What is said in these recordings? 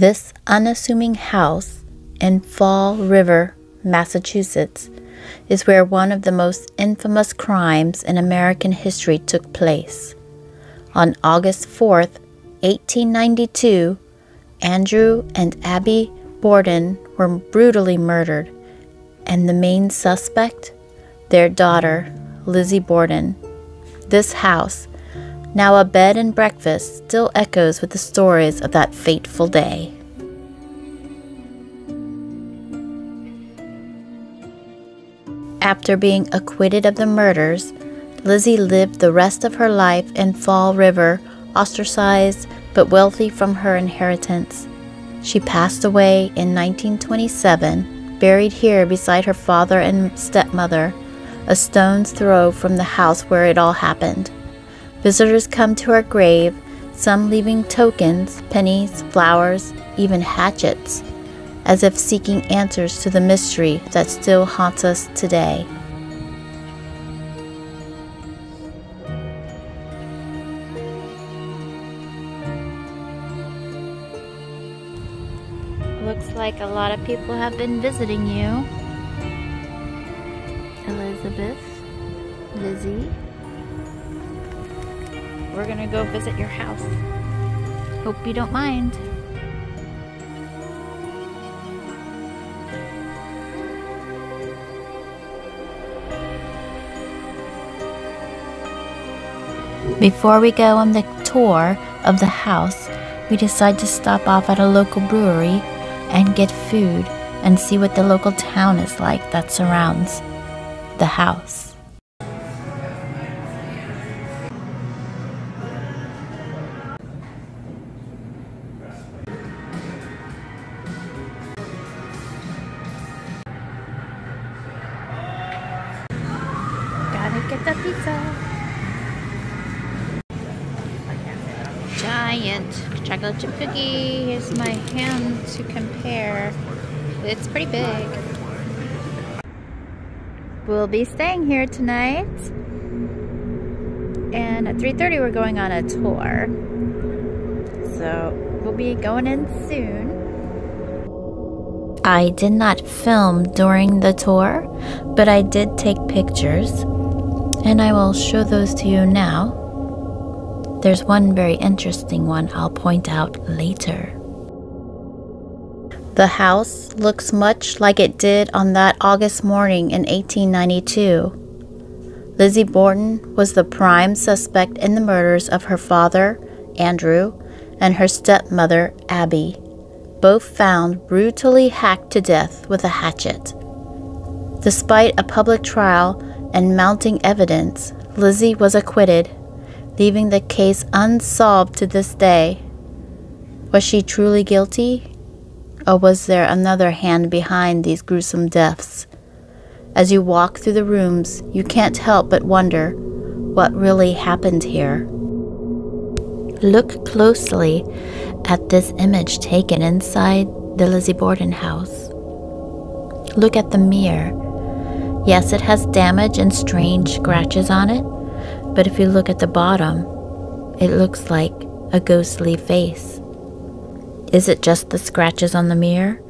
This unassuming house in Fall River, Massachusetts, is where one of the most infamous crimes in American history took place. On August 4, 1892, Andrew and Abby Borden were brutally murdered, and the main suspect, their daughter, Lizzie Borden. This house, now a bed and breakfast, still echoes with the stories of that fateful day. After being acquitted of the murders, Lizzie lived the rest of her life in Fall River, ostracized but wealthy from her inheritance. She passed away in 1927, buried here beside her father and stepmother, a stone's throw from the house where it all happened. Visitors come to her grave, some leaving tokens, pennies, flowers, even hatchets, as if seeking answers to the mystery that still haunts us today. Looks like a lot of people have been visiting you. Elizabeth, Lizzie. We're gonna go visit your house. Hope you don't mind. Before we go on the tour of the house, we decide to stop off at a local brewery and get food and see what the local town is like that surrounds the house. The pizza. Giant chocolate chip cookie. Here's my hand to compare. It's pretty big. We'll be staying here tonight. And at 3.30 we're going on a tour. So we'll be going in soon. I did not film during the tour, but I did take pictures. And I will show those to you now. There's one very interesting one I'll point out later. The house looks much like it did on that August morning in 1892. Lizzie Borden was the prime suspect in the murders of her father, Andrew, and her stepmother, Abby, both found brutally hacked to death with a hatchet. Despite a public trial and mounting evidence, Lizzie was acquitted, leaving the case unsolved to this day. Was she truly guilty? Or was there another hand behind these gruesome deaths? As you walk through the rooms, you can't help but wonder what really happened here. Look closely at this image taken inside the Lizzie Borden house. Look at the mirror. Yes, it has damage and strange scratches on it, but if you look at the bottom, it looks like a ghostly face. Is it just the scratches on the mirror,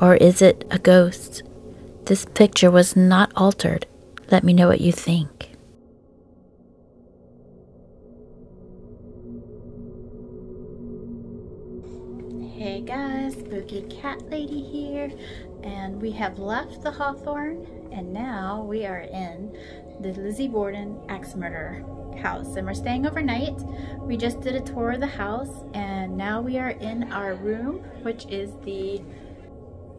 or is it a ghost? This picture was not altered. Let me know what you think. Hey guys, Spooky Cat Lady here, and we have left the Hawthorne, and now we are in the Lizzie Borden axe murder house, and we're staying overnight. We just did a tour of the house, and now we are in our room, which is the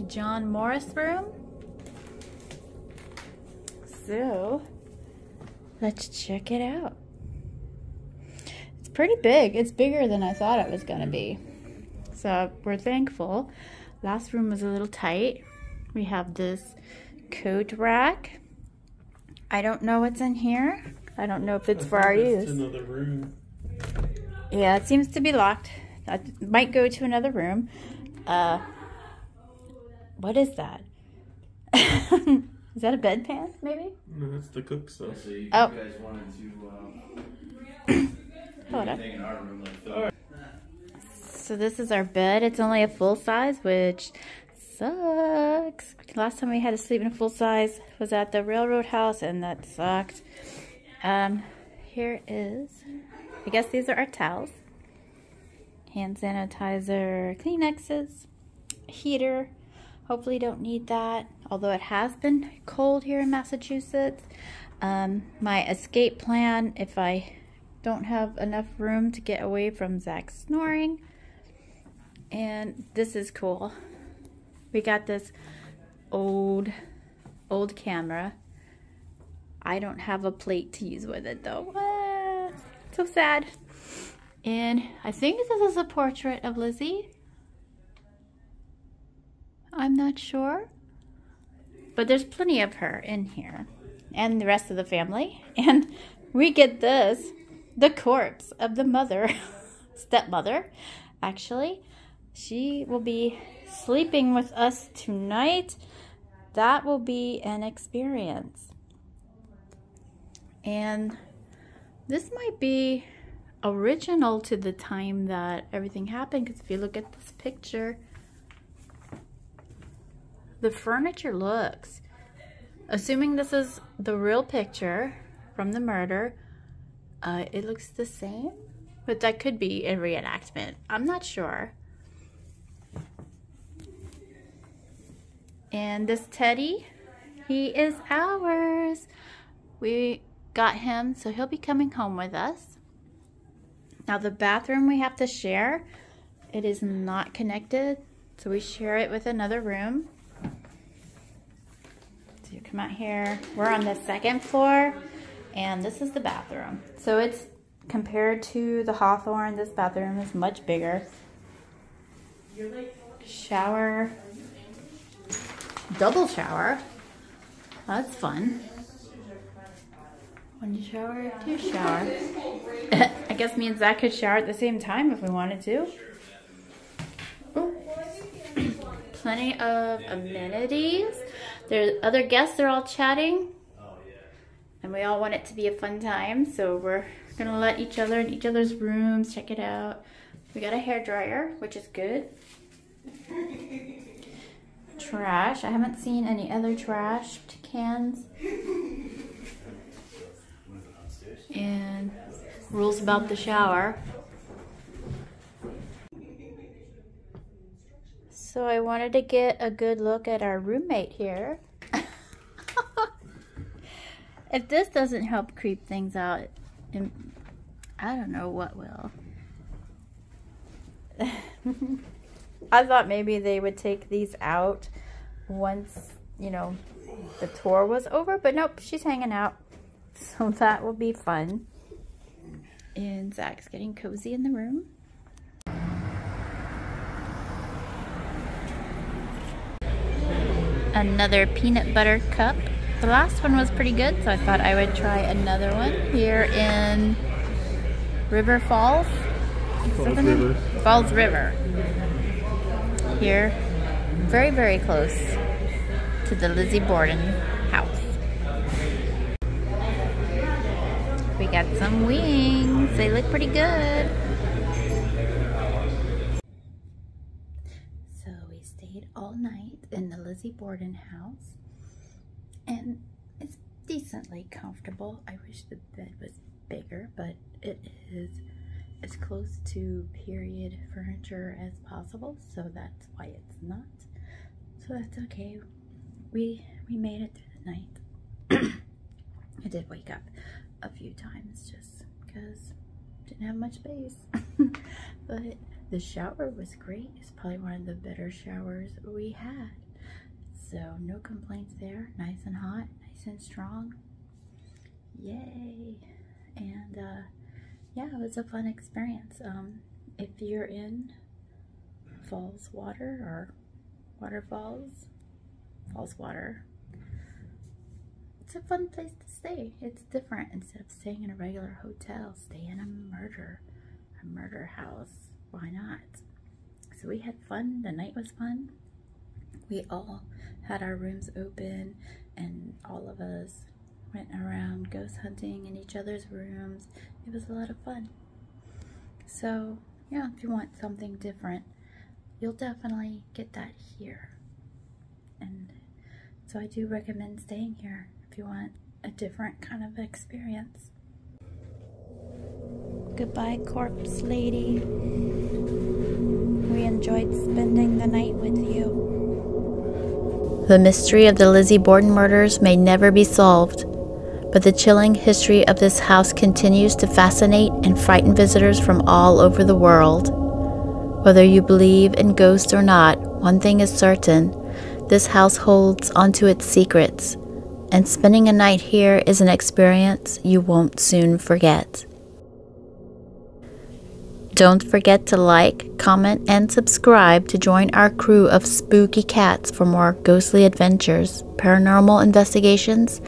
John Morse room. So, let's check it out. It's pretty big. It's bigger than I thought it was gonna be. So we're thankful. Last room was a little tight. We have this coat rack. I don't know what's in here. I don't know if it's I for our it's use. Another room. Yeah, it seems to be locked. That might go to another room. Uh, what is that? is that a bedpan, maybe? No, that's the cook stuff. So you Oh. guys wanted to uh, Hold do up. in our room like that. So this is our bed. It's only a full size, which sucks. Last time we had to sleep in a full size was at the railroad house, and that sucked. Um, here is, I guess these are our towels. Hand sanitizer, Kleenexes, heater. Hopefully don't need that, although it has been cold here in Massachusetts. Um, my escape plan, if I don't have enough room to get away from Zach snoring. And this is cool. We got this old, old camera. I don't have a plate to use with it though. Ah, so sad. And I think this is a portrait of Lizzie. I'm not sure. But there's plenty of her in here. And the rest of the family. And we get this. The corpse of the mother. stepmother, actually. She will be sleeping with us tonight. That will be an experience. And this might be original to the time that everything happened because if you look at this picture, the furniture looks, assuming this is the real picture from the murder, uh, it looks the same, but that could be a reenactment. I'm not sure. And this teddy, he is ours. We got him, so he'll be coming home with us. Now the bathroom we have to share, it is not connected, so we share it with another room. So you come out here, we're on the second floor, and this is the bathroom. So it's compared to the Hawthorne, this bathroom is much bigger. Shower, double shower. That's fun. One shower, two shower. I guess me and Zach could shower at the same time if we wanted to. Plenty of amenities. There's other guests they're all chatting. And we all want it to be a fun time, so we're gonna let each other in each other's rooms check it out. We got a hair dryer, which is good trash. I haven't seen any other trash cans. And rules about the shower. So I wanted to get a good look at our roommate here. if this doesn't help creep things out, I don't know what will. I thought maybe they would take these out once, you know, the tour was over. But nope, she's hanging out. So that will be fun. And Zach's getting cozy in the room. Another peanut butter cup. The last one was pretty good, so I thought I would try another one here in River Falls. Falls River. Falls River. Here, very, very close to the Lizzie Borden house. We got some wings. They look pretty good. So we stayed all night in the Lizzie Borden house. And it's decently comfortable. I wish the bed was bigger, but it is as close to period furniture as possible, so that's why it's not. So that's okay. We we made it through the night. I did wake up a few times just because didn't have much space. but the shower was great. It's probably one of the better showers we had. So no complaints there. Nice and hot, nice and strong. Yay. And uh, yeah, it was a fun experience. Um, if you're in Falls Water or Waterfalls, Falls Water, it's a fun place to stay. It's different. Instead of staying in a regular hotel, stay in a murder, a murder house. Why not? So we had fun. The night was fun. We all had our rooms open and all of us went around ghost hunting in each other's rooms. It was a lot of fun. So yeah, if you want something different, you'll definitely get that here. And so I do recommend staying here if you want a different kind of experience. Goodbye, corpse lady. We enjoyed spending the night with you. The mystery of the Lizzie Borden murders may never be solved, but the chilling history of this house continues to fascinate and frighten visitors from all over the world. Whether you believe in ghosts or not, one thing is certain this house holds onto its secrets, and spending a night here is an experience you won't soon forget. Don't forget to like, comment, and subscribe to join our crew of spooky cats for more ghostly adventures, paranormal investigations,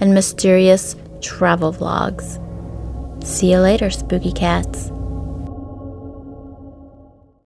and mysterious travel vlogs. See you later, spooky cats.